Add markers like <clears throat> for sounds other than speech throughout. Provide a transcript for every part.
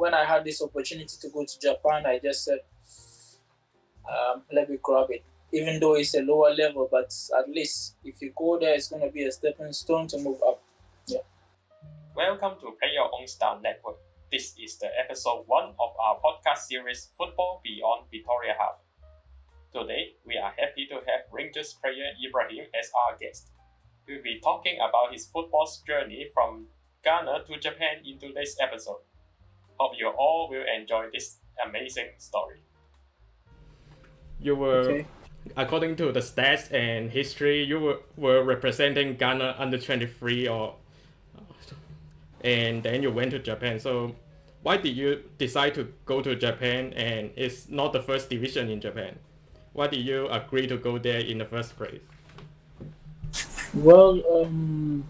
when I had this opportunity to go to Japan, I just said, um, let me grab it. Even though it's a lower level, but at least if you go there, it's going to be a stepping stone to move up. Yeah. Welcome to Play Your Own Style Network. This is the episode one of our podcast series Football Beyond Victoria Harbour. Today, we are happy to have Rangers player Ibrahim as our guest. We'll be talking about his football journey from Ghana to Japan in today's episode. Hope you all will enjoy this amazing story. You were, Okay. according to the stats and history, you were, were representing Ghana under 23 or and then you went to Japan. So why did you decide to go to Japan and it's not the first division in Japan? Why did you agree to go there in the first place? Well, um,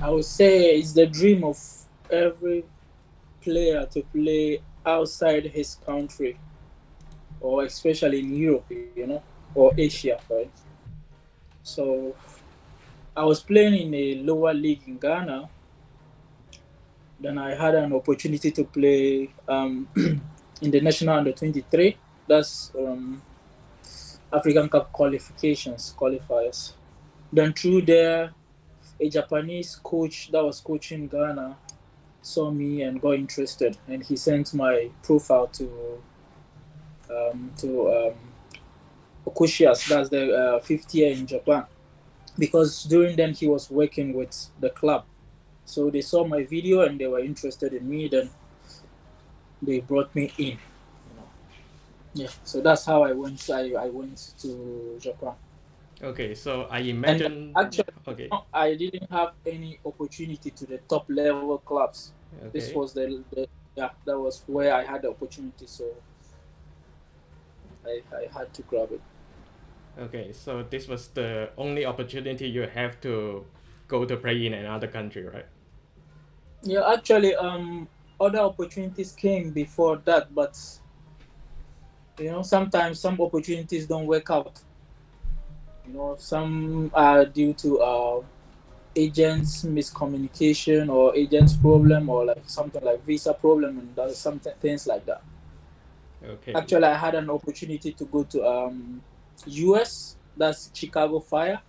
I would say it's the dream of every player to play outside his country, or especially in Europe, you know, or Asia, right? So, I was playing in a lower league in Ghana. Then I had an opportunity to play um, <clears throat> in the national under 23. That's um, African Cup qualifications, qualifiers. Then through there, a Japanese coach that was coaching Ghana saw me and got interested, and he sent my profile to um, to um, Ococias, that's the uh, fifth year in Japan, because during then he was working with the club, so they saw my video and they were interested in me. Then they brought me in. Yeah, so that's how I went. I, I went to Japan. Okay, so I imagine. actually- okay, I didn't have any opportunity to the top level clubs. Okay. This was the, the yeah, that was where I had the opportunity, so I, I had to grab it. Okay, so this was the only opportunity you have to go to play in another country, right? Yeah, actually, um, other opportunities came before that, but you know, sometimes some opportunities don't work out. You know, some are due to uh, agents miscommunication or agents problem or like something like visa problem and there's something things like that. Okay. Actually, I had an opportunity to go to um, US. That's Chicago Fire.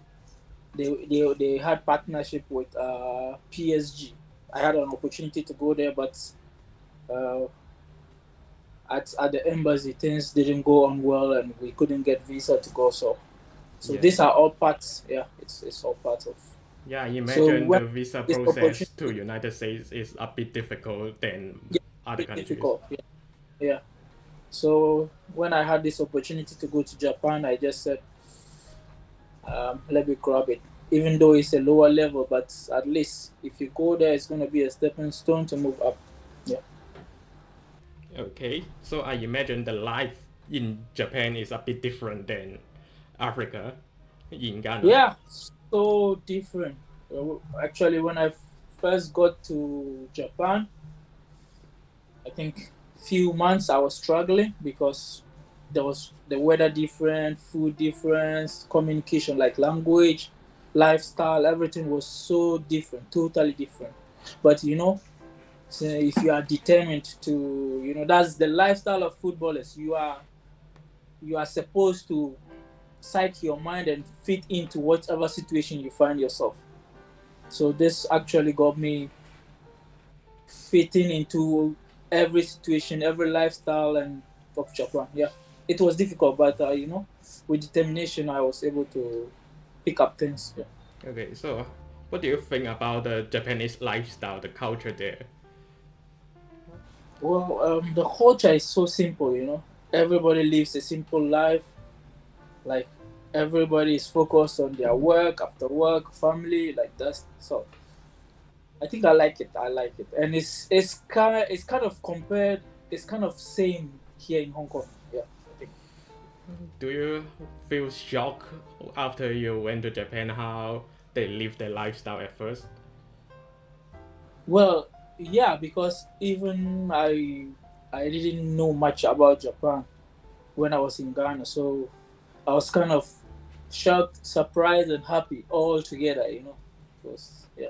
They they, they had partnership with uh, PSG. I had an opportunity to go there, but uh, at at the embassy things didn't go on well, and we couldn't get visa to go. So, so these are all parts. Yeah, it's it's all part of. Yeah, I imagine when the visa process to United States is a bit difficult than Yeah, other bit countries. difficult. Yeah. yeah. So when I had this opportunity to go to Japan, I just said, um, let me grab it. Even though it's a lower level, but at least if you go there, it's going to be a stepping stone to move up. Yeah. Okay, so I imagine the life in Japan is a bit different than Africa, in Ghana. Yeah, so different. Uh, Actually, when I first got to Japan, I think few months I was struggling because there was the weather different, food difference, communication like language, lifestyle, everything was so different, totally different. But you know, so if you are determined to, you know, that's the lifestyle of footballers. You are, you are supposed to psych your mind and fit into whatever situation you find yourself. So this actually got me fitting into every situation, every lifestyle, and of Japan. Yeah, it was difficult, but uh, you know, with determination, I was able to pick up things. Yeah. Okay, so what do you think about the Japanese lifestyle, the culture there? Well, um, the culture is so simple. You know, everybody lives a simple life. Like everybody is focused on their work, after work, family, like that. So I think I like it. I like it, and it's it's kind it's kind of compared. It's kind of same here in Hong Kong. Yeah, I think. Do you feel shocked after you went to Japan how they live their lifestyle at first? Well, yeah, because even I I didn't know much about Japan when I was in Ghana, so I was kind of shocked, surprised, and happy all together. You know, was yeah.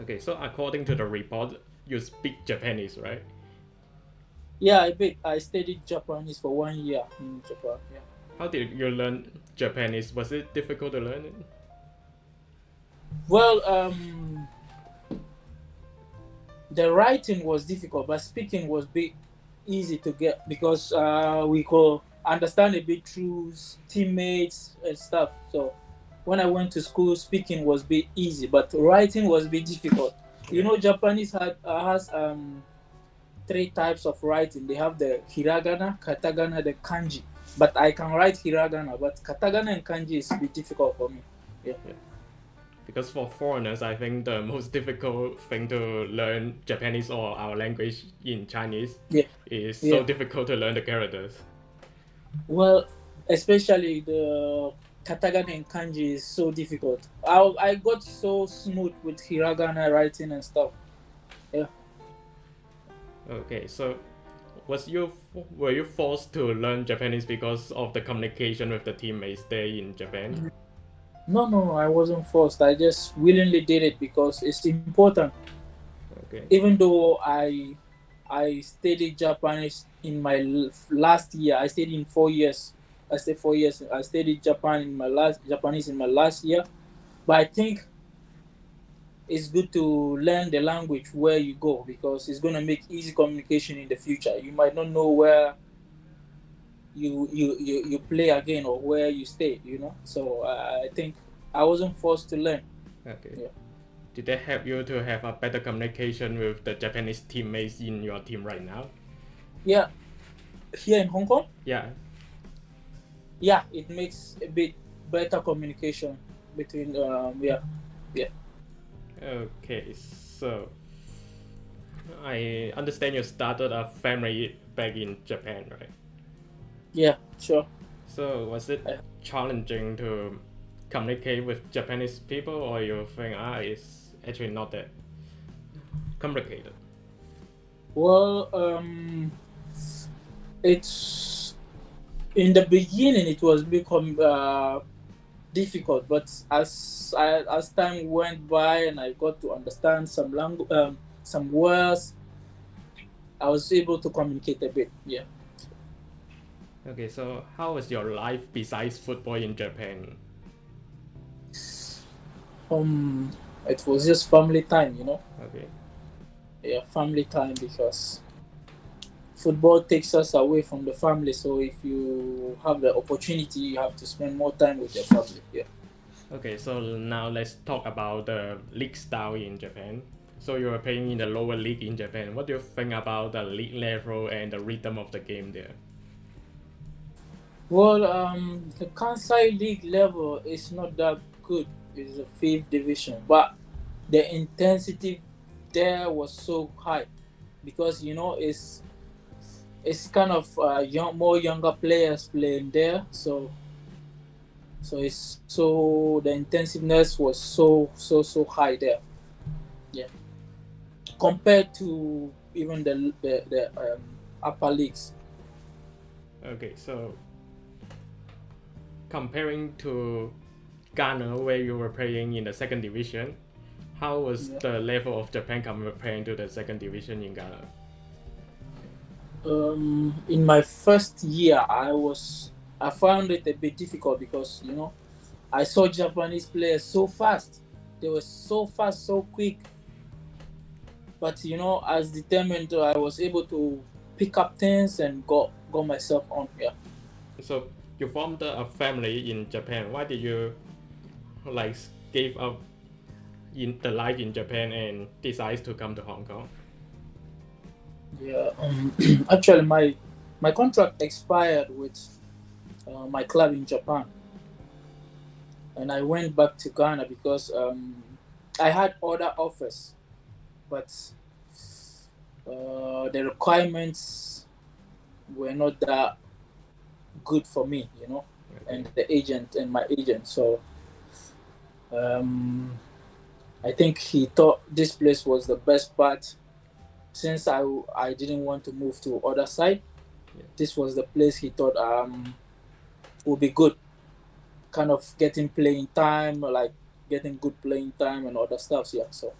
Okay, so according to the report, you speak Japanese, right? Yeah, a bit. I studied Japanese for one year in Japan. Yeah. How did you learn Japanese? Was it difficult to learn it? Well, um, the writing was difficult, but speaking was bit easy to get because uh, we could understand a bit through teammates and stuff. So when I went to school, speaking was a bit easy, but writing was a bit difficult. You know, Japanese had, uh, has um, three types of writing. They have the hiragana, katakana, the kanji. But I can write hiragana, but katakana and kanji is a bit difficult for me. Yeah. Because for foreigners, I think the <laughs> most difficult thing to learn Japanese or our language in Chinese Yeah. is Yeah. so difficult to learn the characters. Well, especially the katakana and kanji is so difficult. I, I got so smooth with hiragana writing and stuff. Yeah. Okay, so was you were you forced to learn Japanese because of the communication with the teammates there in Japan? Mm-hmm. No, no, I wasn't forced. I just willingly did it because it's important. Okay. Even though I I studied Japanese in my last year, I stayed in four years. I stayed four years. I studied Japan in my last Japanese in my last year, but I think it's good to learn the language where you go because it's gonna make easy communication in the future. You might not know where you you you, you play again or where you stay. You know, so uh, I think I wasn't forced to learn. Okay. Yeah. Did that help you to have a better communication with the Japanese teammates in your team right now? Yeah, here in Hong Kong. Yeah. yeah it makes a bit better communication between um yeah yeah. Okay, so I understand you started a family back in Japan, right? yeah sure So was it challenging to communicate with Japanese people, or you think ah it's actually not that complicated? well um it's in the beginning it was become uh difficult but as I, as time went by and i got to understand some language um, some words i was able to communicate a bit yeah Okay, so how was your life besides football in Japan? Um it was just family time you know Okay. yeah, family time because football takes us away from the family. So if you have the opportunity, you have to spend more time with your family. Yeah. Okay, so now let's talk about the league style in Japan. So you are playing in the lower league in Japan. What do you think about the league level and the rhythm of the game there? Well, um, the Kansai League level is not that good. It's a fifth division, but the intensity there was so high because you know it's it's kind of uh, young, more younger players playing there, so so it's so the intensiveness was so so so high there. Yeah, compared to even the the, the um, upper leagues. Okay, so comparing to Ghana, where you were playing in the second division, how was Yeah. the level of Japan comparing to the second division in Ghana? um, in my first year, I was I found it a bit difficult because you know I saw Japanese players so fast. They were so fast, so quick. But you know, as determined, I was able to pick up things and got got myself on. Yeah. So you formed a family in Japan. Why did you <laughs> like gave up in the life in Japan and decide to come to Hong Kong? Yeah. Um, <clears throat> actually, my my contract expired with uh, my club in Japan, and I went back to Ghana because um, I had other offers, but uh, the requirements were not that good for me, you know, and the agent and my agent. So um, I think he thought this place was the best part since I I didn't want to move to other side, Yeah. this was the place he thought um would be good. Kind of getting playing time, like getting good playing time and other stuff. Yeah. So